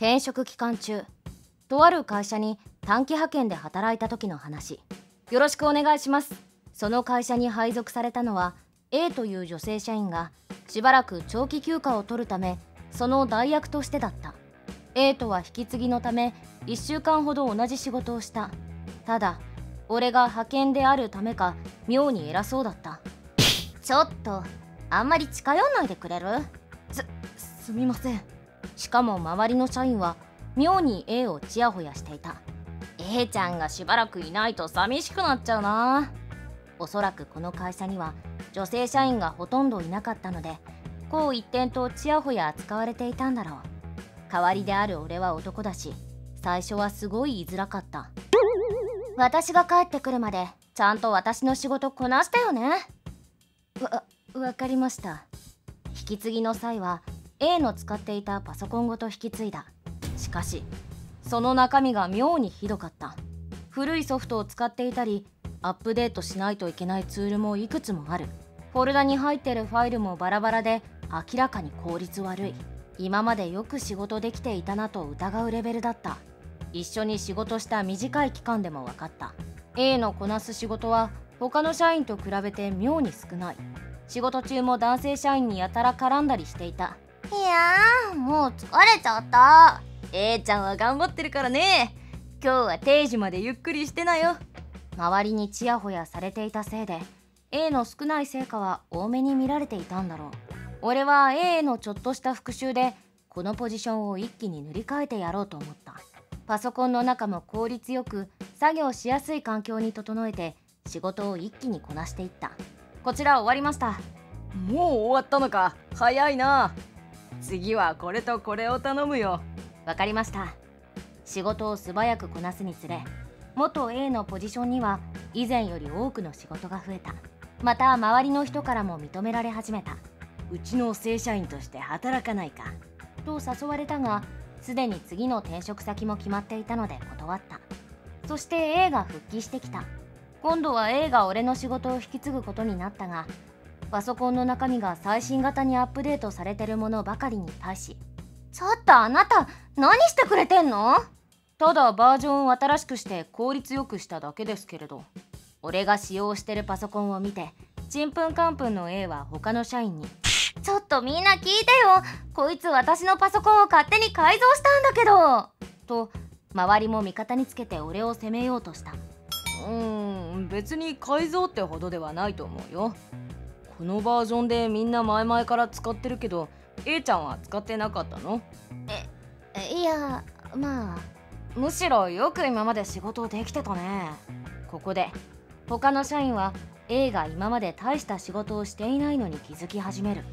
転職期間中とある会社に短期派遣で働いた時の話。よろしくお願いします。その会社に配属されたのは A という女性社員がしばらく長期休暇を取るためその代役としてだった。A とは引き継ぎのため1週間ほど同じ仕事をした。ただ俺が派遣であるためか妙に偉そうだった。ちょっとあんまり近寄んないでくれる？すすみません。しかも周りの社員は妙に A をちやほやしていた。A ちゃんがしばらくいないと寂しくなっちゃうな。おそらくこの会社には女性社員がほとんどいなかったのでこう一点とちやほや扱われていたんだろう。代わりである俺は男だし最初はすごい言いづらかった。私が帰ってくるまでちゃんと私の仕事こなしたよね。わ分かりました。引き継ぎの際は A の使っていたパソコンごと引き継いだ。しかしその中身が妙にひどかった。古いソフトを使っていたりアップデートしないといけないツールもいくつもある。フォルダに入ってるファイルもバラバラで明らかに効率悪い。今までよく仕事できていたなと疑うレベルだった。一緒に仕事した短い期間でも分かった。A のこなす仕事は他の社員と比べて妙に少ない。仕事中も男性社員にやたら絡んだりしていた。いやーもう疲れちゃった。A ちゃんは頑張ってるからね。今日は定時までゆっくりしてなよ。周りにちやほやされていたせいで A の少ない成果は多めに見られていたんだろう。俺は A へのちょっとした復習でこのポジションを一気に塗り替えてやろうと思った。パソコンの中も効率よく作業しやすい環境に整えて仕事を一気にこなしていった。こちら終わりました。もう終わったのか。早いな次はこれとこれを頼むよ。わかりました。仕事を素早くこなすにつれ元 A のポジションには以前より多くの仕事が増えた。また周りの人からも認められ始めた。うちの正社員として働かないか。と誘われたがすでに次の転職先も決まっていたので断った。そして A が復帰してきた。今度は A が俺の仕事を引き継ぐことになったがパソコンの中身が最新型にアップデートされてるものばかりに対しちょっとあなた何してくれてんのただバージョンを新しくして効率よくしただけですけれど俺が使用してるパソコンを見てちんぷんかんぷんの A は他の社員にちょっとみんな聞いてよ。こいつ私のパソコンを勝手に改造したんだけどと周りも味方につけて俺を責めようとした。うーん別に改造ってほどではないと思うよ。このバージョンでみんな前々から使ってるけど A ちゃんは使ってなかったの？えいやまあ。むしろよく今まで仕事できてたね。ここで他の社員は A が今まで大した仕事をしていないのに気づき始める。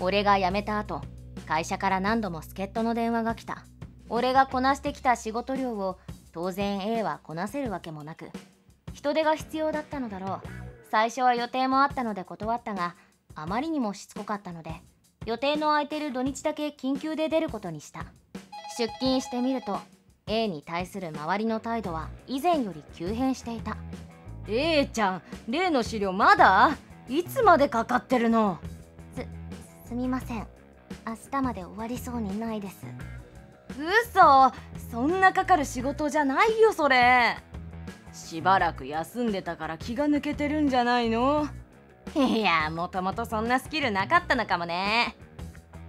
俺が辞めた後会社から何度も助っ人の電話が来た。俺がこなしてきた仕事量を当然 A はこなせるわけもなく人手が必要だったのだろう最初は予定もあったので断ったがあまりにもしつこかったので予定の空いてる土日だけ緊急で出ることにした。出勤してみると A に対する周りの態度は以前より急変していた。A ちゃん例の資料まだ？いつまでかかってるの？すすみません。明日まで終わりそうにないです。嘘！そんなかかる仕事じゃないよそれしばらく休んでたから気が抜けてるんじゃないの？いやもともとそんなスキルなかったのかもね。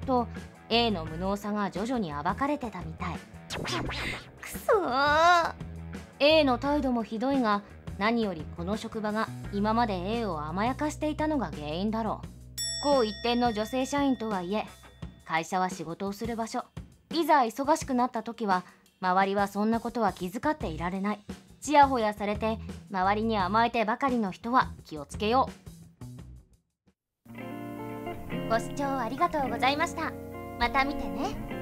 と A の無能さが徐々に暴かれてたみたい。くそー。A の態度もひどいが何よりこの職場が今まで A を甘やかしていたのが原因だろう。こう一点の女性社員とはいえ会社は仕事をする場所。いざ忙しくなった時は周りはそんなことは気遣っていられない。ちやほやされて周りに甘えてばかりの人は気をつけよう。ご視聴ありがとうございました。また見てね。